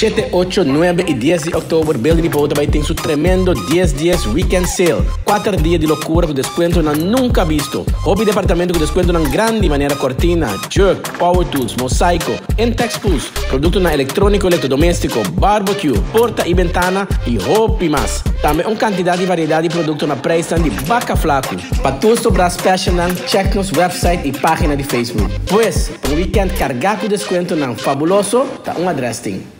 7, 8, 9 e 10 de outubro, Building Depot vai ter seu tremendo 10 dias weekend sale. 4 dias de loucura com desconto na nunca visto. Hobby departamento com desconto na grande maneira cortina, jerk, power tools, mosaico, Intex Plus, produto na eletrônico, eletrodoméstico, barbecue, porta e ventana e hobby mais. Também uma quantidade e variedade de produto na preço de vaca flaco. Para tudo sobre as fashion, check nosso website e página de Facebook. Pois, um weekend cargado com desconto na fabuloso, tá um address.